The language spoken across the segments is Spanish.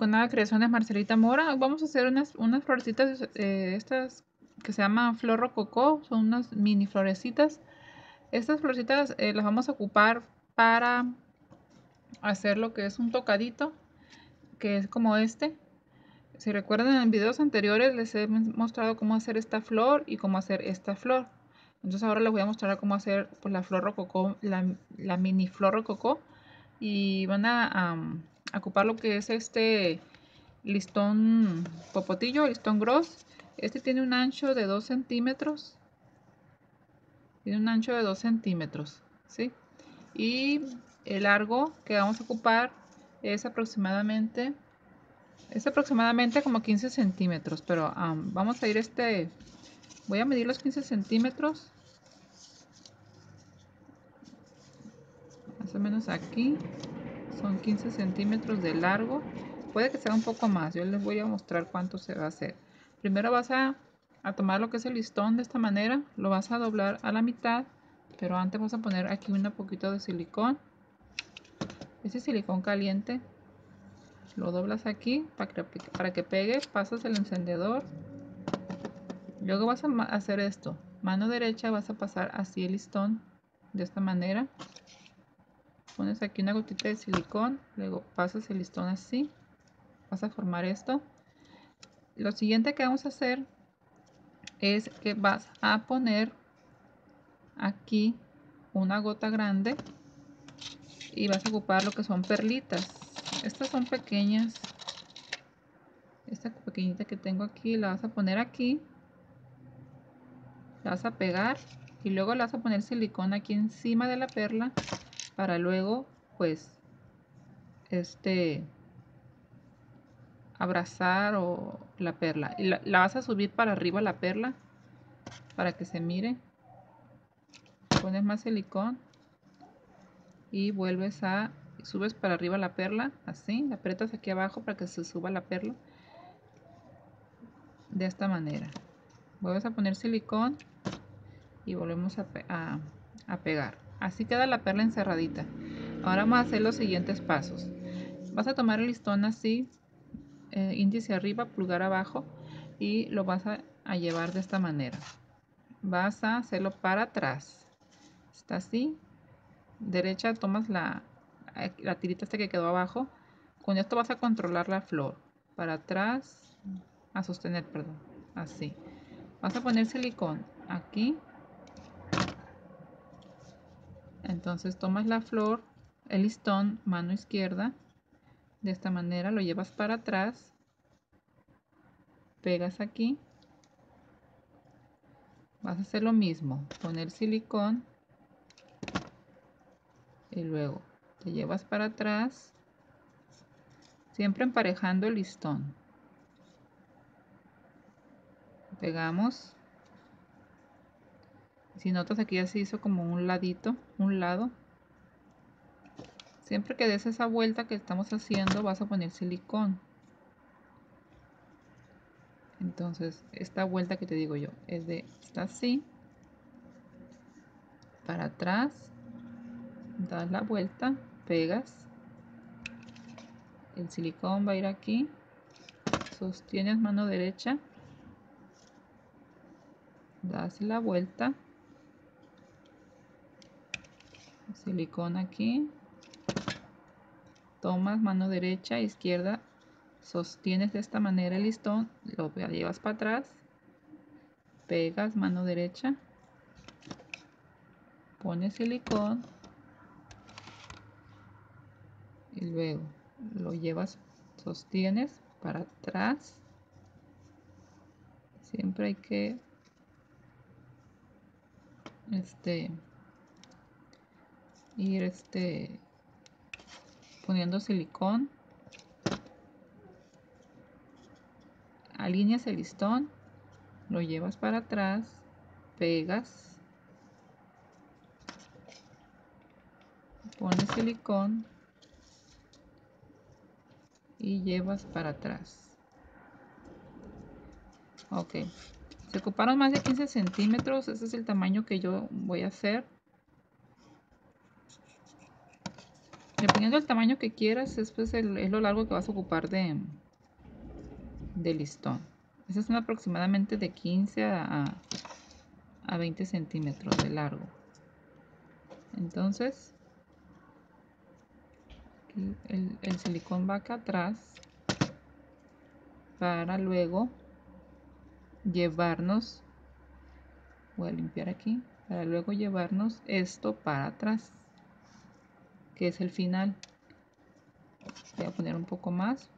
con Nada Creaciones Marcelita Mora. Vamos a hacer unas, unas florecitas, eh, estas que se llaman flor rococó, son unas mini florecitas. Estas florecitas eh, las vamos a ocupar para hacer lo que es un tocadito, que es como este. Si recuerdan en videos anteriores les he mostrado cómo hacer esta flor y cómo hacer esta flor. Entonces ahora les voy a mostrar cómo hacer pues, la flor rococó, la, la mini flor rococó. Y van a, ocupar lo que es este listón popotillo, listón gros. Este tiene un ancho de 2 centímetros. Tiene un ancho de 2 centímetros. ¿sí? Y el largo que vamos a ocupar es aproximadamente es aproximadamente como 15 centímetros pero vamos a ir este voy a medir los 15 centímetros más o menos aquí son 15 centímetros de largo puede que sea un poco más yo les voy a mostrar cuánto se va a hacer. Primero vas a, tomar lo que es el listón de esta manera lo vas a doblar a la mitad pero antes vas a poner aquí un poquito de silicón. Ese silicón caliente lo doblas aquí para que, para que pegue pasas el encendedor. Luego vas a hacer esto mano derecha vas a pasar así el listón de esta manera pones aquí una gotita de silicón, luego pasas el listón así, vas a formar esto. Lo siguiente que vamos a hacer es que vas a poner aquí una gota grande y vas a ocupar lo que son perlitas. Estas son pequeñas. Esta pequeñita que tengo aquí la vas a poner aquí. La vas a pegar y luego la vas a poner silicón aquí encima de la perla para luego pues este abrazar o la perla. Y la, vas a subir para arriba la perla para que se mire. Pones más silicón y vuelves a subes para arriba la perla así la aprietas aquí abajo para que se suba la perla. De esta manera. Vuelves a poner silicón y volvemos a, a pegar Así queda la perla encerradita. Ahora vamos a hacer los siguientes pasos. Vas a tomar el listón así, eh, índice arriba, pulgar abajo y lo vas a, llevar de esta manera. Vas a hacerlo para atrás. Está así. Derecha tomas la, la tirita que quedó abajo. Con esto vas a controlar la flor. Para atrás, a sostener, perdón. Así. Vas a poner silicón aquí entonces tomas la flor, el listón, mano izquierda, de esta manera lo llevas para atrás, pegas aquí, vas a hacer lo mismo, poner silicón y luego te llevas para atrás, siempre emparejando el listón. Pegamos si notas aquí ya se hizo como un ladito, un lado. Siempre que des esa vuelta que estamos haciendo vas a poner silicón. Entonces esta vuelta que te digo yo es de, está así, para atrás, das la vuelta, pegas, el silicón va a ir aquí, sostienes mano derecha, das la vuelta, silicón aquí. Tomas mano derecha izquierda. Sostienes de esta manera el listón lo llevas para atrás. Pegas mano derecha. Pones silicón. Y luego lo llevas sostienes para atrás. Siempre hay que este ir este poniendo silicón. Alineas el listón lo llevas para atrás pegas pones silicón y llevas para atrás. Ok. Se ocuparon más de 15 centímetros ese es el tamaño que yo voy a hacer Dependiendo del tamaño que quieras, es, pues el, es lo largo que vas a ocupar de, de listón. Estos son aproximadamente de 15 a, a 20 centímetros de largo. Entonces, el silicón va acá atrás para luego llevarnos, voy a limpiar aquí, para luego llevarnos esto para atrás, que es el final. Voy a poner un poco más.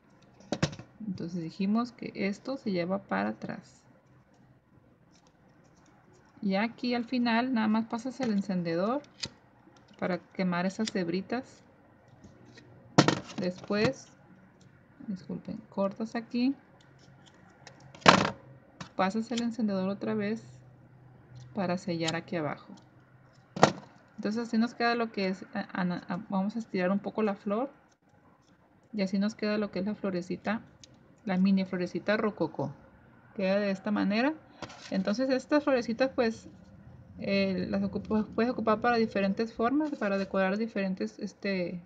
Entonces dijimos que esto se lleva para atrás. Y aquí al final nada más pasas el encendedor para quemar esas hebritas. Después, disculpen, cortas aquí pasas el encendedor otra vez para sellar aquí abajo. Entonces así nos queda lo que es, vamos a estirar un poco la flor y así nos queda lo que es la florecita, la mini florecita rococó. Queda de esta manera. Entonces estas florecitas pues eh, las puedes ocupar para diferentes formas, para decorar diferentes este,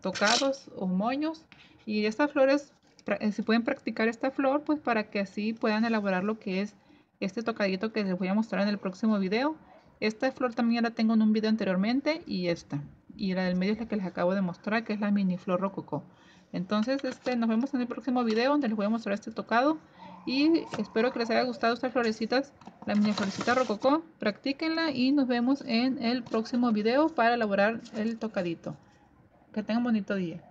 tocados o moños. Y estas flores eh, se pueden practicar esta flor pues para que así puedan elaborar lo que es este tocadito que les voy a mostrar en el próximo video. Esta flor también la tengo en un video anteriormente y esta. Y la del medio es la que les acabo de mostrar que es la mini flor rococó. Entonces este, nos vemos en el próximo video donde les voy a mostrar este tocado. Y espero que les haya gustado estas florecitas, la mini florecita rococó. Practíquenla y nos vemos en el próximo video para elaborar el tocadito. Que tengan bonito día.